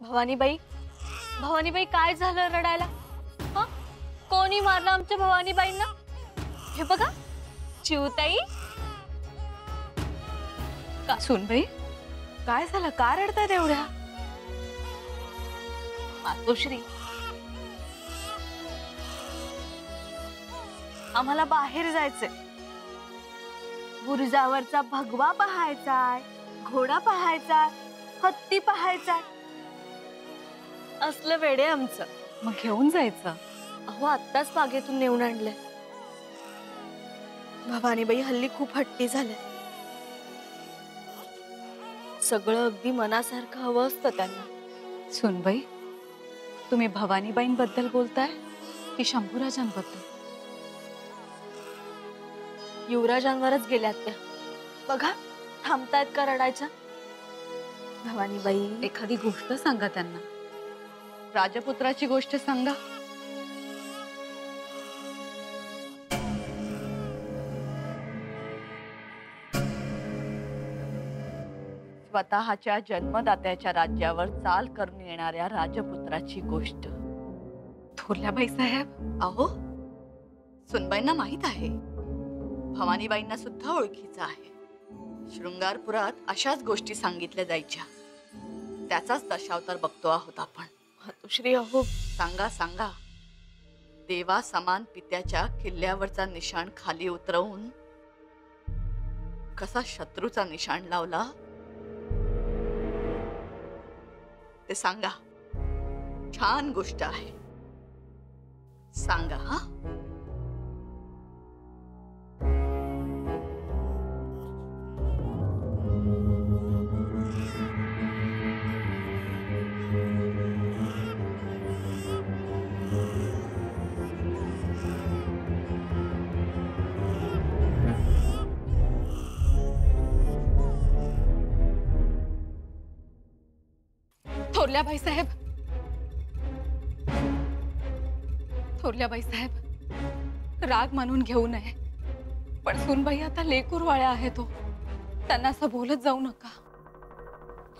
भवानीबाई भवानीबाई काय झालं रडायला? हा? कोणी मारलं आमच्या भवानीबाईंना हे बघा, चिवताई. सुनबाई काय झालं? का रडतायत एवढ्या? मातोश्री. आम्हाला बाहेर जायचंय. बुरुजावरचा भगवा पाहायचाय, घोडा पाहायचाय, हत्ती पाहायचाय. असलं वेडे आमचं. मग घेऊन जायचं. अहो आत्ताच बागेतून नेऊन आणलंय. भवानीबाई हल्ली खूप हट्टी झाले सगळं अगदी मनासारखं हवं असतं त्यांना. सुनबाई तुम्ही भवानीबाईंबद्दल बोलताय की शंभूराजांबद्दल? युवराजांवरच गेल्यात त्या. बघा थांबतायत का रडायच्या? भवानीबाई एखादी गोष्ट सांगा त्यांना. राजपुत्राची गोष्ट सांगा. स्वतःच्या जन्मदात्याच्या राज्यावर चाल करून येणाऱ्या राजपुत्राची गोष्ट. थोरल्याबाई साहेब, अहो, सुनबाईंना माहित आहे. भवानीबाईंना सुद्धा ओळखीचं आहे. शृंगारपुरात अशाच गोष्टी सांगितल्या जायच्या. त्याचाच दशावतार बघतो आहोत आपण. मातुश्री अहो सांगा सांगा. देवा समान पित्याच्या किल्ल्यावरचा निशाण खाली उतरवून कसा शत्रूचा निशाण लावला? ते सांगा. छान गोष्ट आहे. सांगा हा. थोरल्याबाई साहेब. थोरल्याबाई साहेब राग मानून घेऊ नये. पण सुनबाई आता लेकूर वाळ्या आहे तो. त्यांना असं बोलत जाऊ नका.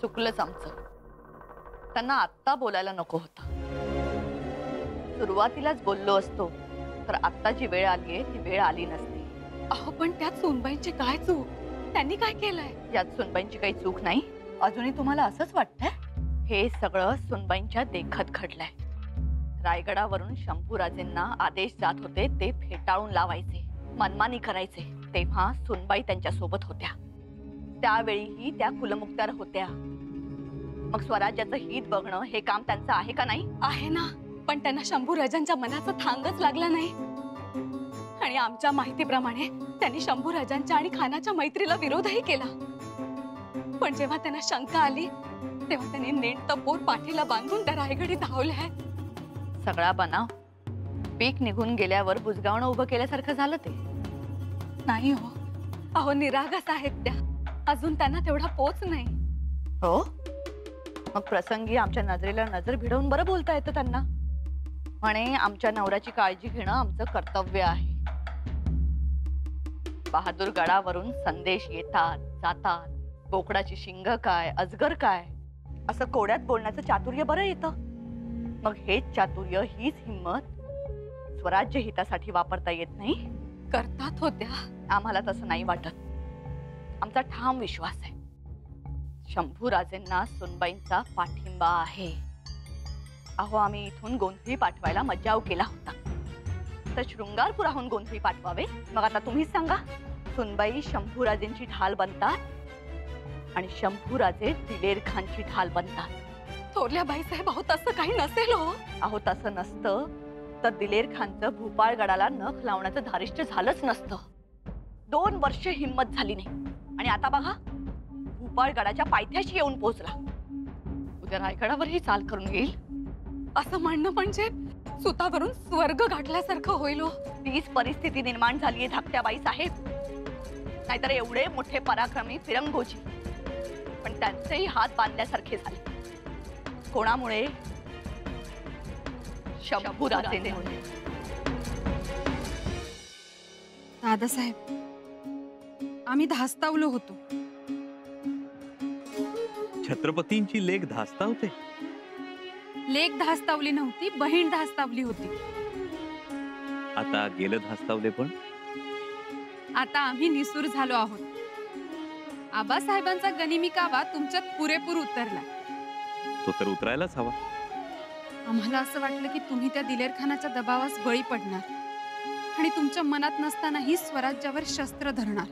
चुकलंच आमचं. त्यांना आत्ता बोलायला नको होता. सुरुवातीलाच बोललो असतो तर आत्ता जी वेळ आलीये ती वेळ आली नसती. अहो पण त्यात सुनबाईंची काय चूक? त्यांनी काय केलंय? यात सुनबाईंची काही चूक नाही? अजूनही तुम्हाला असंच वाटतंय? हे सगळं सुनबाईंच्या देखत घडलंय. रायगडावरून शंभूराजेंना आदेश जात होते ते फेटाळून लावायचे मनमानी करायचे तेव्हा सुनबाई त्यांच्यासोबत होत्या. त्यावेळीही त्या कुलमुक्तार होत्या. मग स्वराज्याचं हित बघणं हे काम त्यांचं आहे का नाही? आहे ना पण त्यांना शंभू राजांच्या मनाचा थांगच लागला नाही. आणि आमच्या माहितीप्रमाणे त्यांनी शंभू राजांच्या आणि खानाच्या मैत्रीला विरोधही केला. शंका आली, तेव्हा बांधून सगळा बनाव प्रसंगी आमच्या नजरेला नज़र भिडवून बरं बोलता येतं त्यांना. म्हणे, आमच्या नवऱ्याची काळजी घेणं आमचं कर्तव्य आहे. बहादूर गडावरून संदेश येतात, जातात. बोकडाची शिंग काय अजगर काय? असं कोड्यात बोलण्याचं चातुर्य बरं येतं. मग हेच चातुर्य हीच हिंमत स्वराज्य हितासाठी वापरता येत नाही? करतात होत्या आम्हाला तसं नाही वाटत. आमचा ठाम विश्वास आहे. शंभूराजेंना सुनबाईंचा पाठिंबा आहे. अहो आम्ही इथून गोंधळी पाठवायला मज्जाव केला होता. तर शृंगारपुराहून गोंधळी पाठवावे? मग आता तुम्हीच सांगा. सुनबाई शंभूराजेंची ढाल बनतात आणि शंभूराजे दिलेर खानची ढाल बनतात. थोरल्या बाई साहेब अहो तसं काही नसेल हो. अहो तसं नसतं. तर दिलेर खानचं भूपाळगडाला नख लावण्याचं धारिष्ट झालंच नसतं. दोन वर्ष हिंमत झाली नाही. आणि आता बघा भूपाळगडाच्या पायथ्याशी येऊन पोहोचला. उद्या रायगडावरही चाल करून येईल. असं म्हणणं म्हणजे सुतावरून स्वर्ग गाठल्यासारखं होईल हो. तीच परिस्थिती निर्माण झालीये धाकट्या बाई साहेब नाहीतर एवढे मोठे पराक्रमी फिरंगोजी. पण त्यांचेही हात बांधल्यासारखे झाले. कोणामुळे? दादासाहेब आम्ही धास्तावलो होतो. छत्रपतींची लेख धास्तावते? लेक धास्तावली नव्हती बहीण धास्तावली होती. आता गेलं धास्तावले पण? आता आम्ही निसूर झालो आहोत. आबासाहेबांचा गनिमी कावा तुमच्यात पुरेपूर उतरला. तो तर उतरायलाच हवा. आम्हाला असं वाटलं की तुम्ही त्या दिलेर खानाच्या दबावास बळी पडणार. आणि तुमच्या मनात नसतानाही स्वराज्यावर शस्त्र धरणार.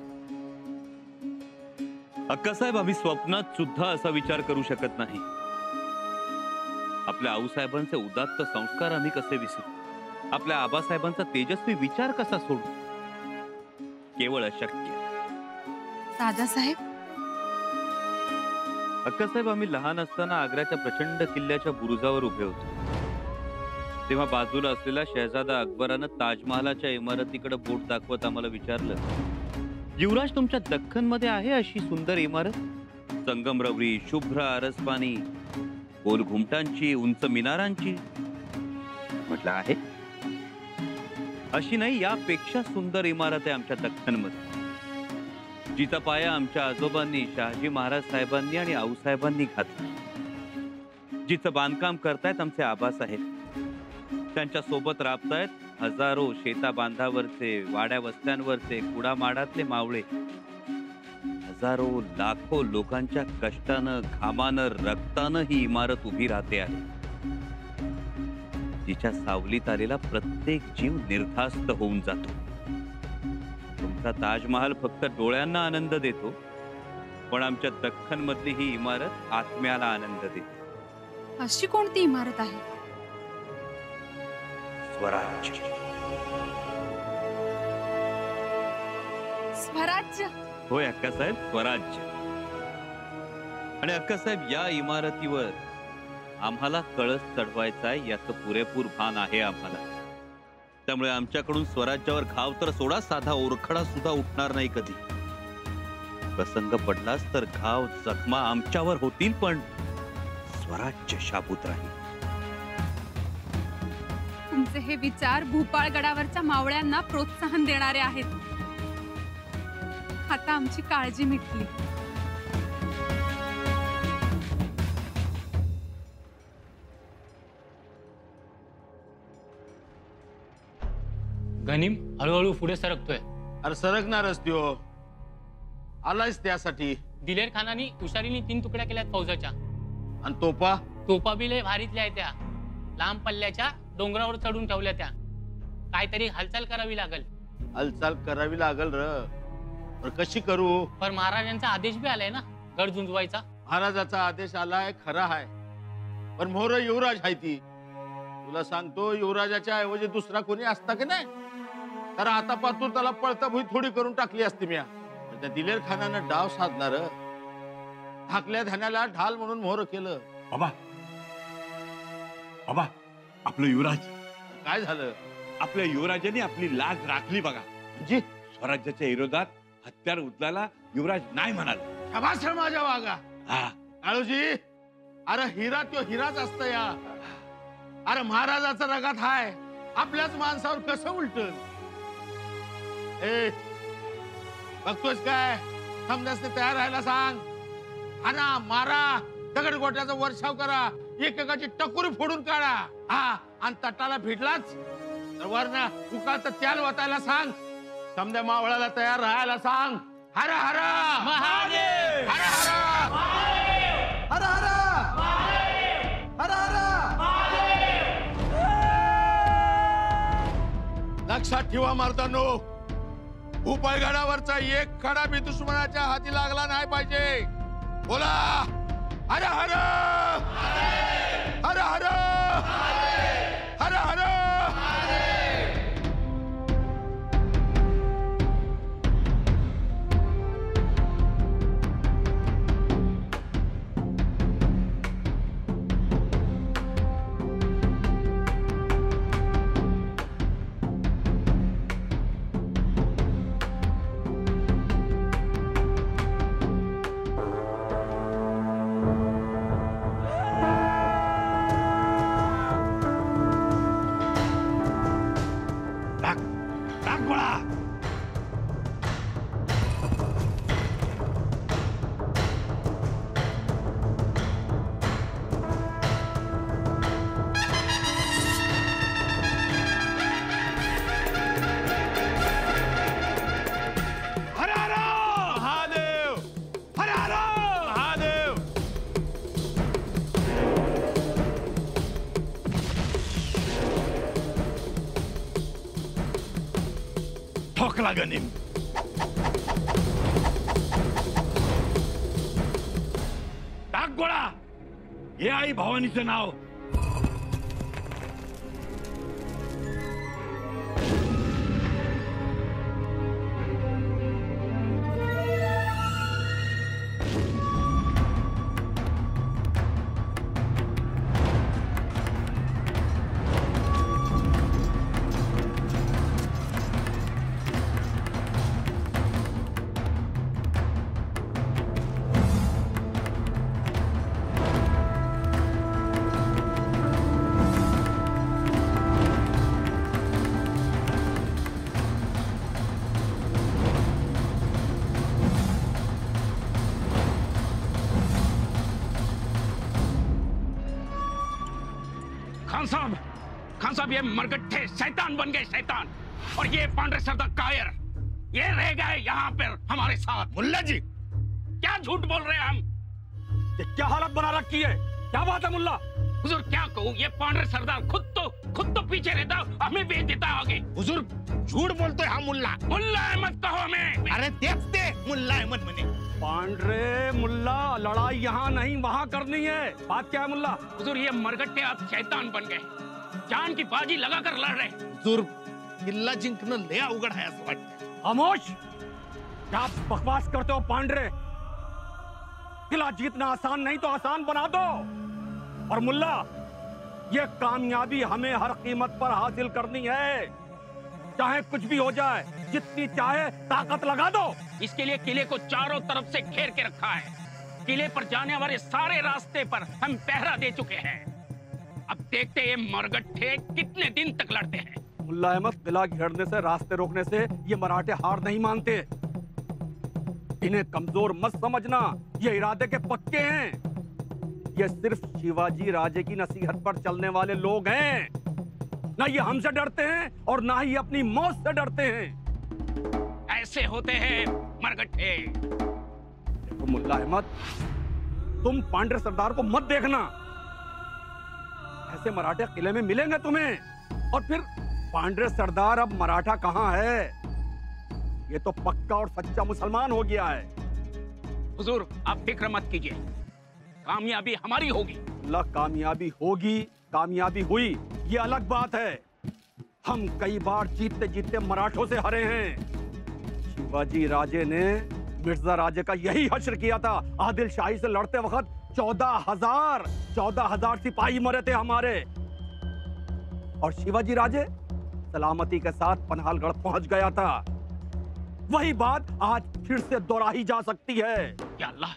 अक्कासाहेब आम्ही स्वप्नात सुद्धा असा विचार करू शकत नाही. आपल्या आऊसाहेबांचे उदात्त संस्कार आम्ही कसे विसरू? आपल्या आबासाहेबांचा तेजस्वी विचार कसा सोडू? केवळ अशक्य. दादासाहेब अक्कासाहेब आम्ही लहान असताना आग्र्याच्या प्रचंड किल्ल्याच्या बुरुजावर उभे होतो. तेव्हा बाजूला असलेला शहजादा अकबरानं ताजमहालाच्या इमारतीकडे बोट दाखवत आम्हाला विचारलं, युवराज, तुमच्या दख्खन मध्ये आहे अशी सुंदर इमारत? संगमरवरी शुभ्र आरसपानी गोल घुमटांची, उंच मिनारांची? म्हटलं, आहे. अशी नाही, यापेक्षा सुंदर इमारत आहे आमच्या दख्खनमध्ये. जिचा पाया आमच्या आजोबांनी शहाजी महाराज साहेबांनी आणि आऊसाहेबांनी घातला. जिचं बांधकाम करतायत आमचे आबासाहेब त्यांच्यासोबत राबतायत हजारो शेता बांधावरचे वाड्या वस्त्यांवरचे कुडामाडातले मावळे. हजारो लाखो लोकांच्या कष्टानं घामानं रक्तानं ही इमारत उभी राहते आहे. जिच्या सावलीत आलेला प्रत्येक जीव निर्धास्त होऊन जातो. तुमचा ताजमहाल फक्त डोळ्यांना आनंद देतो पण आमच्या दख्खन मधली ही इमारत आत्म्याला आनंद देते. अशी कोणती इमारत आहे? स्वराज्य. स्वराज्य? होय अक्कासाहेब स्वराज्य. आणि अक्कासाहेब या इमारतीवर आम्हाला कळस चढवायचा आहे याचं पुरेपूर भान आहे आम्हाला. त्यामुळे आमच्याकडून घाव तर सोडा, साधा ओरखडा सुद्धा उठणार नाही कधी. प्रसंग पडलाच तर घाव, जखमा आमच्यावर होतील स्वराज्य शाबूत राहील. हे विचार मावळ्यांना प्रोत्साहन देणारे आहेत. आता आमची काळजी मिटली. गनिम हळूहळू पुढे सरकतोय. अरे सरकणारच त्यो. आलायच त्यासाठी. दिलेर खानानी तुषारीने तीन तुकड्या केल्यात फौजाच्या. आणि तोपा? तोपा बी लय भारीतल्या आहेत त्या. लांब पल्ल्याच्या डोंगरावर चढून ठेवल्या त्या. काहीतरी हालचाल करावी लागल. हालचाल करावी लागल र. पण कशी करू? पण महाराजांचा आदेश बी आलाय ना गड झुंजवायचा. महाराजाचा आदेश आलाय खरा आहे पण मोर युवराज आहे ती. तुला सांगतो युवराजाच्या ऐवजी दुसरा कोणी असता की नाही? तर आता पातूर त्याला पळता भुई थोडी करून टाकली असती म्या. पण त्या दिलेर खानानं डाव साधणार धाकल्या धान्याला ढाल म्हणून मोहर केलं. बाबा. बाबा आपलं युवराज. काय झालं? आपल्या युवराजाने आपली लाज राखली बघा. म्हणजे स्वराज्याच्या विरोधात हत्यार उचलायला युवराज नाही म्हणाला. माझ्या वागा हा. काळूजी अरे हिरा तो हिराच असत या. अरे महाराजाचा रगात हाय. आपल्याच माणसावर कसं उलट ए बघतोस काय? समजासने तयार राहायला सांग. हाना मारा दगड गोट्याचा वर्षाव करा एकेकाची टकुरी फोडून काढा. हा आणि तटाला भिडलाच तर वरना उकाळतं त्याल वाटायला सांग. समद्या मावळाला तयार राहायला सांग. हर हर! महादेव! हर हर! लक्षात ठेवा मर्दानो. भूपाळगडावरचा एक खडा मी दुश्मनाच्या हाती लागला नाही पाहिजे. बोला. हर हर. हर हर. हर हर. गनिम टाक गोळा हे आई भवानीचं नाव ये मरगट्ठे शैतान बन गए शैतान। और ये पांडे सरदार कायर ये रह गए यहाँ पर हमारे साथ। मुल्ला जी। क्या झूठ बोल रहे हैं हम? ये क्या हालत बना रखी है? क्या बात है मुल्ला? हुजूर क्या कहूँ? ये पांडे सरदार खुद तो खुद तो पीछे रहता हमें भेज देता आगे। हुजूर झूठ बोलतोय हा मुल्ला। मुल्ला अहमद कहो हमें। अरे तेच ते मुल्ला अहमद म्हणे पांडरे मुल्ला लड़ाई यहाँ नहीं वहाँ करनी है। बात क्या है मुल्ला? हुजूर ये मरगट्टे अब शैतान बन गए। जान की बाजी लगा कर लड़ रहे। हुजूर किल्ला जिंकणं लय अवघड आहे असं वाटतं खामोश। क्या बकवास करते हो पांडरे। किला जीतना आसान नहीं तो आसान बना दो। और मुल्ला ये कामयाबी हमें हर कीमत पर हासिल करनी है। चाहे कुछ भी हो जाए जितनी चाहे ताकत लगा दो। इसके लिए किले को चारों तरफ़ से घेर के रखा है। किले पर जाने वाले सारे रास्ते पर हम पहरा दे चुके हैं। देखते हैं ये मरगट्ठे कितने दिन तक लड़ते हैं। मुल्ला अहमद किला घेरने से रास्ते रोकने से ये मराठे हार नहीं मानते। इन्हें कमज़ोर मत समझना ये इरादे के पक्के हैं। ये सिर्फ़ शिवाजी राजे की नसीहत पर चलने वाले लोग हैं। ना ये हमसे डरते हैं और ना ही अपनी मौत से डरते हैं। ऐसे होते हैं मरगट्ठे। देखो मुल्ला अहमद तुम पांडे सरदार को मत देखना। ऐसे मराठे किले में मिलेंगे तुम्हें। और फिर पांडे सरदार अब मराठा कहाँ है? ये तो पक्का और सच्चा मुसलमान हो गया है। हुजूर आप फ़िक्र मत कीजिए। कामयाबी हमारी होगी। अल्लाह कामयाबी होगी कामयाबी हुई ये अलग बात है। हम कई बार जीतते जीतते मराठों से हरे हैं। शिवाजी राजे ने मिर्ज़ा राजे का यही हश्र किया था। आदिल शाही से लड़ते वक्त चौदह हज़ार चौदह हज़ार सिपाही मरे थे हमारे। और शिवाजी राजे सलामती के साथ पनहालगढ़ पहुँच गया था। वही बात आज फिर से दोहराई जा सकती है। या अल्लाह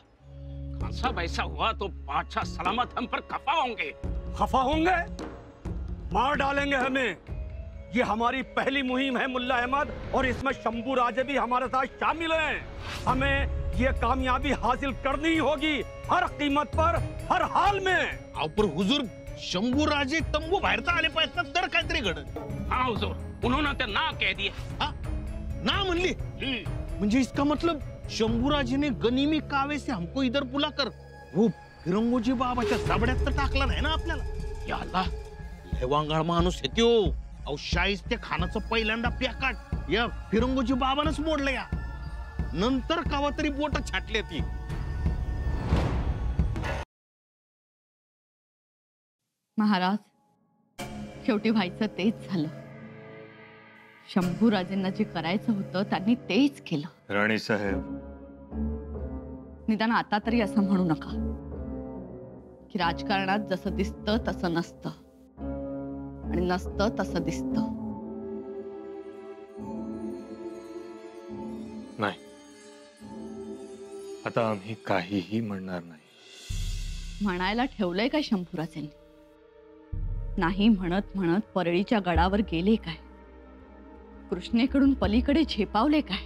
खान साहब ऐसा हुआ तो बादशाह सलामत हम पर खफा होंगे। खफा होंगे? मार डालेंगे हमें। ये हमारी पहली मुहिम है मुल्ला अहमद और इसमें शंभू राजे भी हमारे साथ शामिल हैं। हमें ये कामयाबी हासिल करनी होगी हर कीमत पर हर हाल में। पण हुजूर शंभू राजे तंबू बाहेरचा आले पाहिजे तर काहीतरी घडत हाँ हुजूर उन्होंने तो ना कह दिए हा ना म्हणली म्हणजे इसका मतलब शंभूराजे ने गनिमी कावे से हमको इधर बुला कर वो फिरंगोजी बाबाच्या साबड्यात तर टाकला नाही ना आपल्याला? या अल्लाह लय वांगाळ माणूस त्यो अहो शाहीस त्या खानाचं पहिल्यांदा पॅकाट. या फिरंगोजी बाबानच मोडलं या. नंतर कावा तरी बोट छाटली ती. महाराज शेवटी व्हायचं तेच झालं. शंभूराजेंना जे करायचं होतं त्यांनी तेच केलं. राणी साहेब. निदान आता तरी असं म्हणू नका. की राजकारणात जसं दिसतं तसं नसतं. आणि नसतं तसं दिसतं. नाही. आता आम्ही काहीही म्हणणार नाही. म्हणायला ठेवलंय काय शंभूराजेंनी? नाही म्हणत म्हणत परळीच्या गडावर गेले काय? कृष्णेकडून पलीकडे झेपावले काय?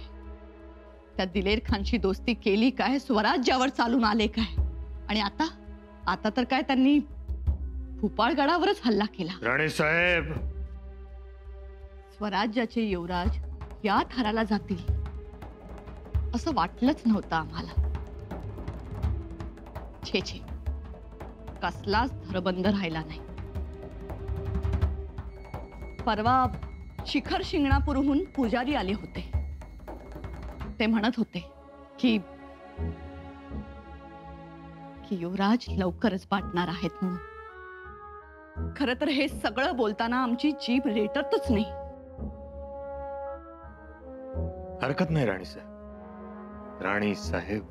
त्या दिलेर खानशी दोस्ती केली काय? स्वराज्यावर चालून आले काय? आणि आता? आता तर काय त्यांनी भूपाळ गडावरच हल्ला केला. राणी साहेब. स्वराज्याचे युवराज या थराला जातील. असं वाटलंच नव्हतं आम्हाला. छे छे. कसलाच धरबंद राहिला नाही. परवा शिखर शिंगणापूरहून पुजारी आले होते. ते म्हणत होते की की युवराज लवकरच पाठणार आहेत म्हणून. खर तर हे सगळं बोलताना आमची जीभ रेटतच नाही. हरकत नाही राणी साहेब. राणी साहेब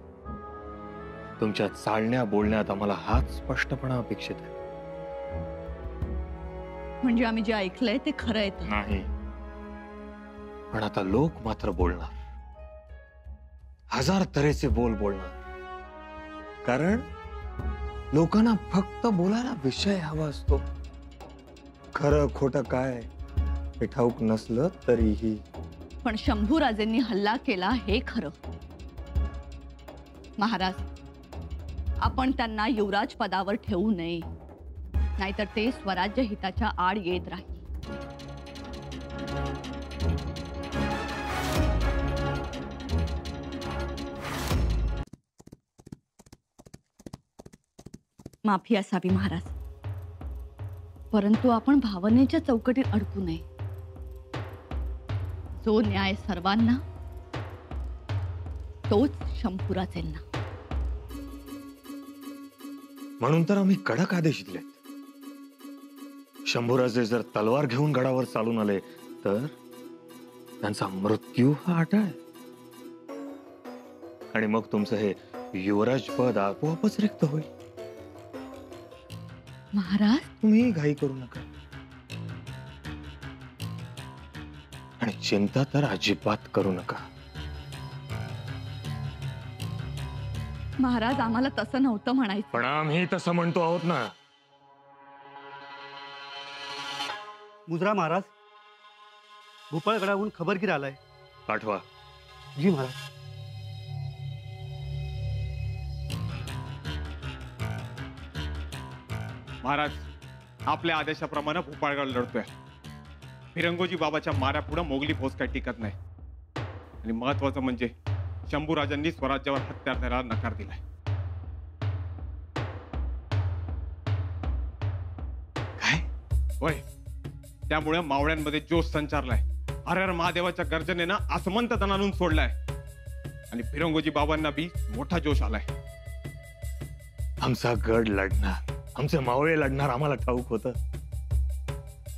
तुमच्या चालण्या बोलण्यात आम्हाला हाच स्पष्टपणा अपेक्षित आहे. म्हणजे आम्ही जे ऐकलंय ते खरं आहे तर. नाही. पण आता लोक मात्र बोलणार. हजार तऱ्हेचे बोल बोलणार. कारण लोकांना फक्त बोलायला विषय हवा असतो. खरं खोटं काय? हे ठाऊक हल्ला केला हे खरं. महाराज त्यांना युवराज पदावर ठेवू नये. नाहीतर स्वराज्य हिताच्या आड येत राहील. माफ़ी असावी महाराज. परंतु आपण भावनेच्या चौकटीत अडकू नये. जो न्याय सर्वांना तोच शंभूराजेंना म्हणून तर आम्ही कडक आदेश दिलेत. शंभूराजे जर तलवार घेऊन गडावर चालून आले तर त्यांचा मृत्यू हा अटळ. आणि मग तुमचं हे युवराज पद आपोआपच रिक्त होईल. महाराज? तुम्ही घाई करू नका. आणि चिंता तर अजिबात करू नका. महाराज आम्हाला तसं नव्हतं म्हणायचं. पण आम्ही तसं म्हणतो आहोत ना. मुजरा महाराज भोपाळगडाहून खबरगीर आलाय. पाठवा. जी महाराज. महाराज आपल्या आदेशाप्रमाणे भोपाळगड लढतोय. फिरंगोजी बाबाच्या माऱ्यापुढे मोगली फौज काही टिकत नाही. आणि महत्वाचं म्हणजे शंभूराजांनी स्वराज्यावर हत्यार धरायला नकार दिलाय. काय? होय. त्यामुळे मावळ्यांमध्ये जोश संचारलाय. हर हर महादेवाच्या गर्जनेनं आसमंत तणानून सोडलाय. आणि फिरंगोजी बाबांना बी मोठा जोश आलाय. आमचा गड लढणार. आमचे मावळे लढणार आम्हाला ठाऊक होतं.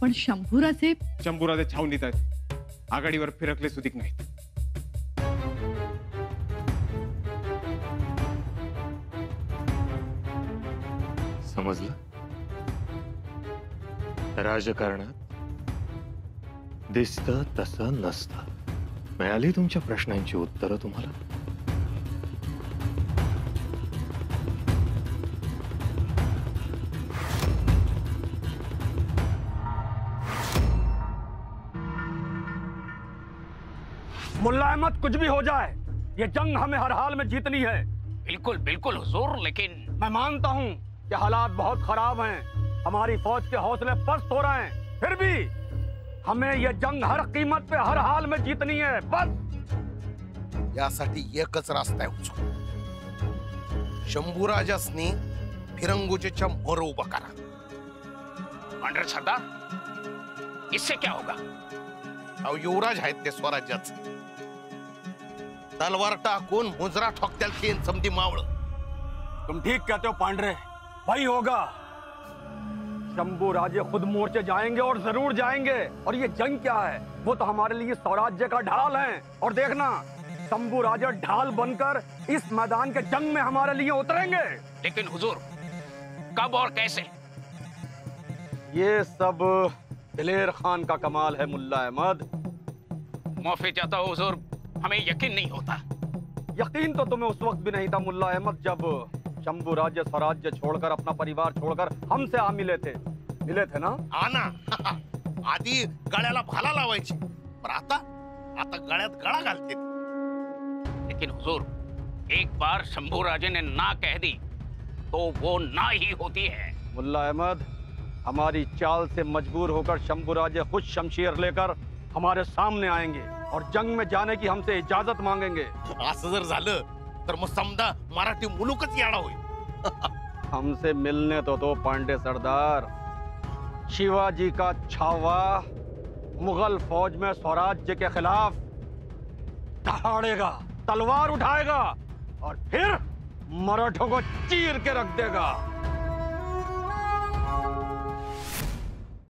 पण शंभूराजे शंभूराजे छावणीत आहेत आघाडीवर फिरकले सुधिक नाहीत. समजलं? राजकारणात दिसतं तसं नसतं. मिळाली तुमच्या प्रश्नांची उत्तरं तुम्हाला? मुल्ला अहमद कुछ भी हो जाए ये जंग हमें हर हाल में जीतनी है। बिल्कुल बिल्कुल हुजूर लेकिन मैं मानता हूँ कि हालात बहुत खराब हैं। हमारी फौज के हौसले पस्त हो रहे हैं। फिर भी हमें ये जंग हर कीमत पे हर हाल में जीतनी है। बस। यासाठी एकच रास्ता आहे हुजूर। शंभूराजासनी फिरंगोजेच्या मोर उभं करा। पांढरे सरदार इससे क्या होगा? अहो युवराज आहेत ते स्वराज्याचे। तलवार टाकून मुजरा ठोकत्याल खेन समधी मावळ. तुम ठीक कहते हो पांडरे वही होगा. शंभू राजे खुद मोर्चे जाएँगे और ज़रूर जाएँगे. और ये जंग क्या है? वो तो हमारे लिए स्वराज्य का ढाल है. और देखना शंभू राजे ढाल बनकर इस मैदान के जंग में हमारे लिए उतरेंगे. लेकिन हुजूर कब और कैसे? ये सब दिलेर खान का कमाल है मुल्ला अहमद. माफ़ी चाहता हूँ हुजूर। हमें यकीन नहीं होता। यकीन तो तुम्हें उस वक्त भी नहीं था मुल्ला अहमद जब शंभू राज्य स्वराज्य छोड़कर अपना परिवार छोड़कर हमसे आ मिले थे। मिले थे ना? आना आधी गळ्याला भाला लावायची पण आता आता गळ्यात गळा घालते लेकिन हुजूर एक बार शंभू राजे ने ना कह दी तो वो ना ही होती है। मुल्ला अहमद हमारी चाल से मजबूर होकर शंभू राजे खुद शमशीर लेकर हमारे सामने आएँगे। और जंग में जाने की हमसे इजाज़त मांगेंगे। असं जर झालं तर मग समजा मराठी मुलुकच येडा होईल. हमसे मिलने तो दो पांडे सरदार। शिवाजी का छावा मुगल फौज में स्वराज्य के खिलाफ दहाड़ेगा तलवार उठाएगा और फिर मराठों को चीर के रख देगा।